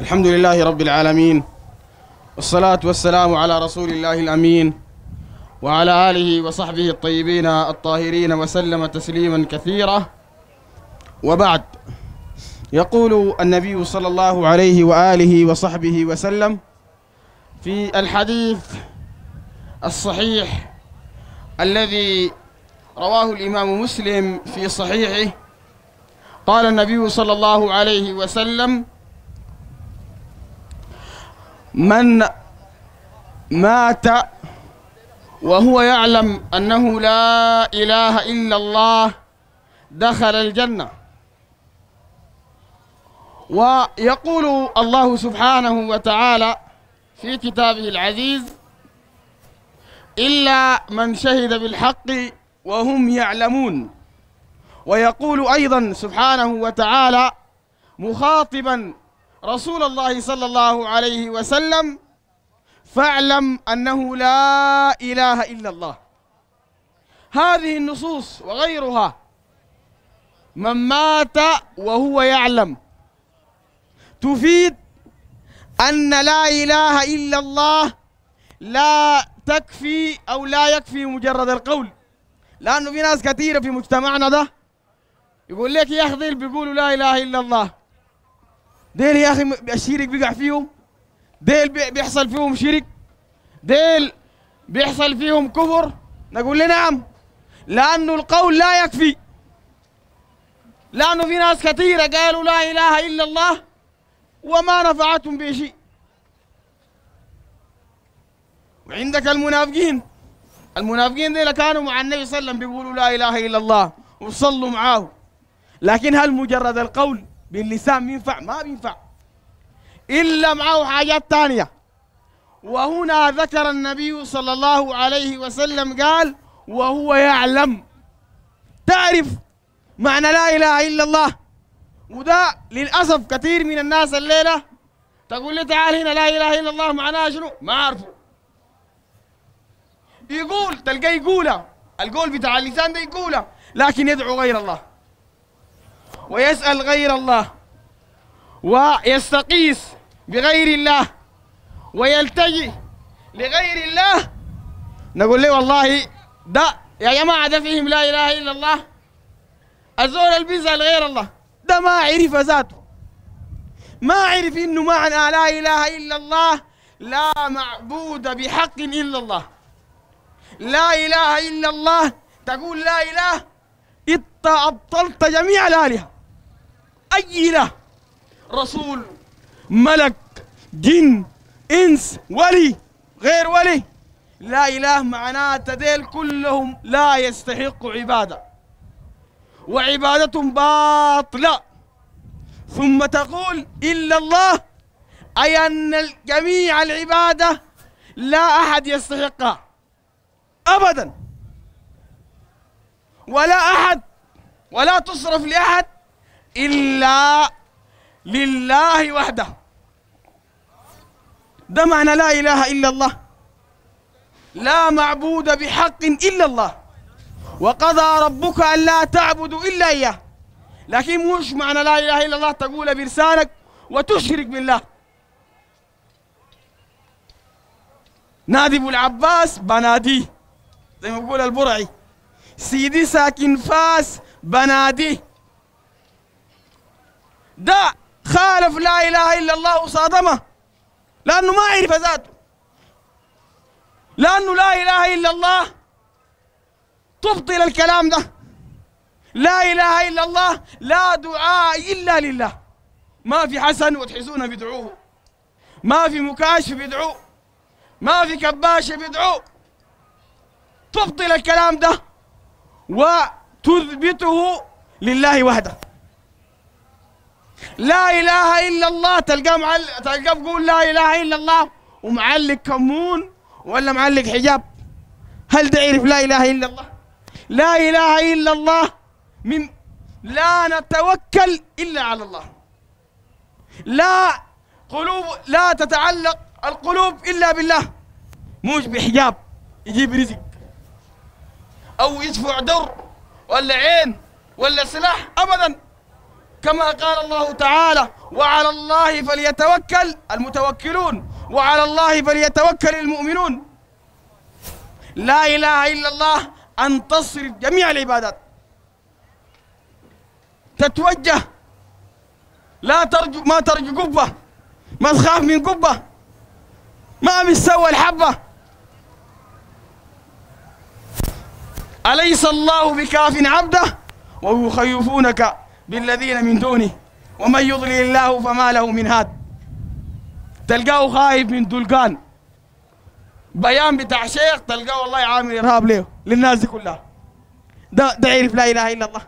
الحمد لله رب العالمين والصلاة والسلام على رسول الله الأمين وعلى آله وصحبه الطيبين الطاهرين وسلم تسليما كثيرا وبعد يقول النبي صلى الله عليه وآله وصحبه وسلم في الحديث الصحيح الذي رواه الإمام مسلم في صحيحه قال النبي صلى الله عليه وسلم من مات وهو يعلم أنه لا إله إلا الله دخل الجنة. ويقول الله سبحانه وتعالى في كتابه العزيز إلا من شهد بالحق وهم يعلمون. ويقول أيضا سبحانه وتعالى مخاطبا رسول الله صلى الله عليه وسلم فاعلم أنه لا إله إلا الله. هذه النصوص وغيرها من مات وهو يعلم. تفيد أن لا إله إلا الله لا تكفي أو لا يكفي مجرد القول. لأنه في ناس كثيرة في مجتمعنا ده يقول لك يا أخي ديل بيقولوا لا إله إلا الله. ديل يا أخي الشرك بيقع فيهم. ديل بيحصل فيهم شرك ديل بيحصل فيهم كفر. نقول له نعم. لأنه القول لا يكفي. لأنه في ناس كثيرة قالوا لا إله إلا الله وما نفعتهم بشيء. وعندك المنافقين. المنافقين دي كانوا مع النبي صلى الله عليه وسلم بيقولوا لا إله إلا الله وصلوا معاه لكن هل مجرد القول باللسان بينفع؟ ما بينفع. إلا معه حاجات ثانية وهنا ذكر النبي صلى الله عليه وسلم قال وهو يعلم. تعرف معنى لا إله إلا الله. وده للأسف كثير من الناس الليلة تقول لي تعال هنا لا إله إلا الله معناها شنو؟ ما عارفه يقول تلقاه يقولها القول بتاع اللسان ده يقولها لكن يدعو غير الله. ويسأل غير الله ويستقيس بغير الله ويلتجئ لغير الله. نقول له والله ده يا جماعة ده فيهم لا إله إلا الله. الزول اللي بيسأل غير الله ده ما عرف ذاته. ما عرف إنه معنى لا إله إلا الله لا معبود بحق إلا الله. لا إله إلا الله تقول لا إله إنت أبطلت جميع الآلهة. أي إله؟ رسول. ملك جن إنس ولي غير ولي؟ لا إله معناه تديل كلهم لا يستحق عبادة. وعبادتهم باطلة. ثم تقول إلا الله أي أن جميع العبادة لا أحد يستحقها. ابدا. ولا أحد ولا تصرف لأحد إلا لله وحده. ده معنى لا إله إلا الله. لا معبود بحق إلا الله. وقضى ربك ألا تعبدوا إلا إياه. لكن مش معنى لا إله إلا الله تقول بلسانك وتشرك بالله. نادي أبو العباس بناديه. زي ما بقول البرعي. سيدي ساكن فاس بناديه. ده خالف لا إله إلا الله وصادمه لأنه ما عرف ذاته. لأنه لا إله إلا الله تبطل الكلام ده. لا إله إلا الله لا دعاء إلا لله. ما في حسن وتحسون بيدعوه ما في مكاشف بيدعوه ما في كباش بيدعوه تبطل الكلام ده وتثبته لله وحده. لا إله إلا الله. تلقاه معل... تلقاه بيقول لا إله إلا الله. ومعلق كمون ولا معلق حجاب؟ هل ده يعرف لا إله إلا الله؟ لا إله إلا الله من لا نتوكل إلا على الله. لا قلوب لا تتعلق القلوب إلا بالله. مش بحجاب يجيب رزق. أو يدفع در ولا عين ولا سلاح. ابدا. كما قال الله تعالى وعلى الله فليتوكل المتوكلون وعلى الله فليتوكل المؤمنون. لا إله إلا الله أن تصرف جميع العبادات. تتوجه. لا ترجو ما ترجو قبة. ما تخاف من قبة. ما بتسوى الحبة. أليس الله بكاف عبده؟ ويخيفونك بالذين من دونه ومن يضلل الله فما له من هاد. تلقاه خايف من دلقان. بيان بتاع شيخ تلقاه والله عامل إرهاب له للناس دي كلها. ده ده يعرف لا إله إلا الله.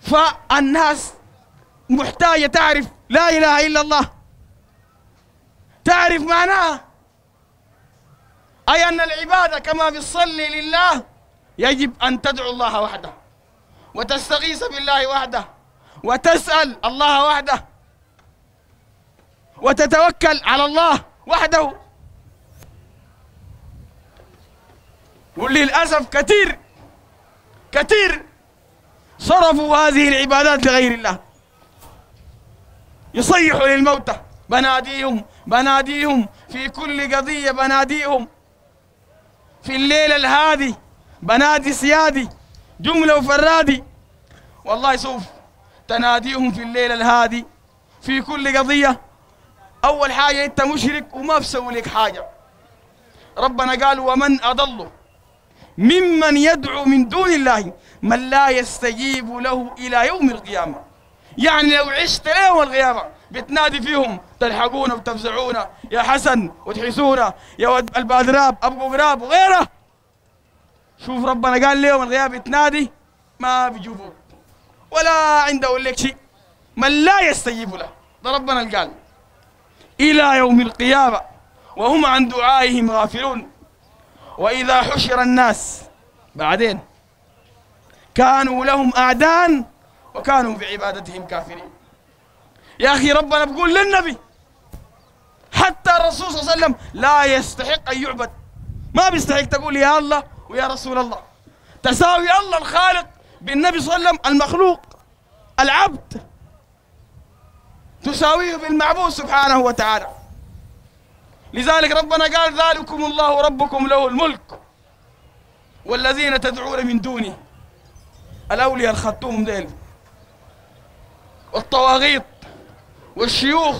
فالناس محتاجة تعرف لا إله إلا الله. تعرف معناها أي أن العبادة كما بتصلي لله يجب أن تدعو الله وحده وتستغيث بالله وحده وتسأل الله وحده وتتوكل على الله وحده. وللأسف كثير كثير صرفوا هذه العبادات لغير الله. يصيحوا للموتى بناديهم بناديهم في كل قضية بناديهم. في الليلة الهادي بنادي سيادي جملة وفرادي. والله شوف تناديهم في الليلة الهادي في كل قضية. أول حاجة أنت مشرك وما بسوي لك حاجة. ربنا قال ومن أضل ممن يدعو من دون الله من لا يستجيب له إلى يوم القيامة. يعني لو عشت ليوم القيامة بتنادي فيهم تلحقونا وتفزعونا يا حسن وتحسونا يا البادراب أبو قراب وغيره. شوف ربنا قال ليوم القيامة بتنادي ما بيجوبوك ولا عنده لك شيء. من لا يستجيب له. ده ربنا قال. إلى يوم القيامة وهم عن دعائهم غافلون. وإذا حشر الناس بعدين كانوا لهم أعدان وكانوا بعبادتهم كافرين. يا أخي ربنا بيقول للنبي حتى الرسول صلى الله عليه وسلم لا يستحق أن يعبد. ما بيستحق تقول يا الله ويا رسول الله تساوي الله الخالق بالنبي صلى الله عليه وسلم المخلوق العبد. تساويه بالمعبود سبحانه وتعالى. لذلك ربنا قال ذلكم الله ربكم له الملك. والذين تدعون من دونه الأولياء الختوم ديل. والطواغيط والشيوخ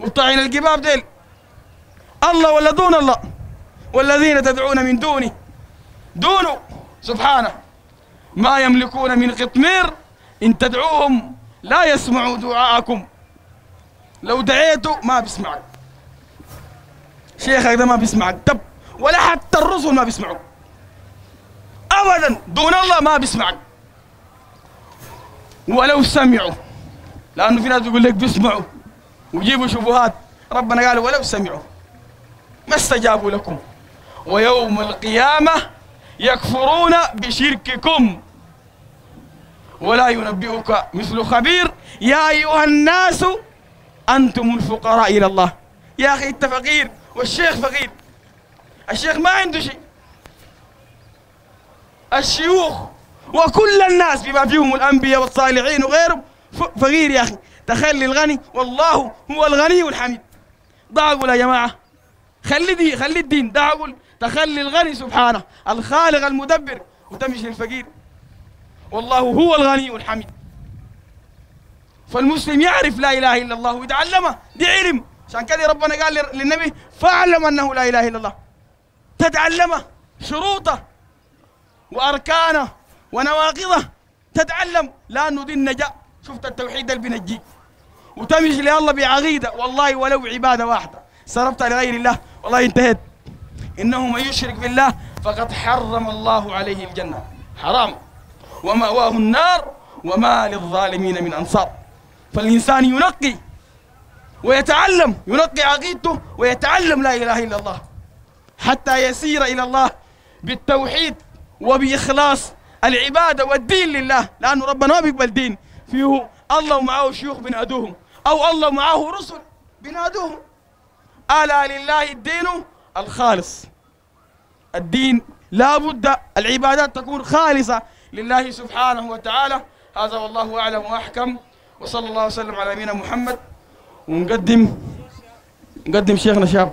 وبتاعين الجباب ديل. الله ولا دون الله والذين تدعون من دونه دونه سبحانه. ما يملكون من قطمير إن تدعوهم لا يسمعوا دعاءكم. لو دعيته ما بيسمعك شيخك ده ما بيسمعك طب ولا حتى الرسل ما بيسمعوا. ابدا. دون الله ما بيسمعك ولو سمعوا. لأنه في ناس بيقول لك بيسمعوا. ويجيبوا شبهات. ربنا قال ولو سمعوا. ما استجابوا لكم. ويوم القيامة يكفرون بشرككم. ولا ينبئك مثل خبير. يا أيها الناس أنتم الفقراء إلى الله. يا أخي أنت فقير والشيخ فقير. الشيخ ما عنده شيء. الشيوخ وكل الناس بما فيهم الأنبياء والصالحين وغيرهم فقير يا أخي. تخلي الغني والله هو الغني الحميد. ضع أقول يا جماعة. خلي دي خلي الدين. ده أقول تخلي الغني سبحانه الخالق المدبر وتمشي للفقير والله هو الغني الحميد. فالمسلم يعرف لا إله إلا الله ويتعلمها دي علم عشان كده ربنا قال للنبي فاعلم أنه لا إله إلا الله. تتعلمه شروطه وأركانه ونواقضه. تتعلم لأنه دي النجاة شفت التوحيد اللي بينجيك وتمشي لله بعقيدة. والله ولو عبادة واحدة. صرفتها لغير الله. والله انتهيت. إنه من يشرك بالله فقد حرم الله عليه الجنة. حرام. ومأواه النار وما للظالمين من أنصار. فالإنسان ينقي ويتعلم ينقي عقيدته ويتعلم لا إله إلا الله. حتى يسير إلى الله بالتوحيد وبإخلاص العبادة والدين لله. لأنه ربنا ما بيقبل دين. فيه الله معه شيوخ بنادوهم أو الله معه رسل بنادوهم. ألا لله الدين الخالص. الدين لا بد العبادات تكون خالصة لله سبحانه وتعالى. هذا والله أعلم وأحكم. وصلى الله وسلم على نبينا محمد. ونقدم نقدم شيخنا شاب.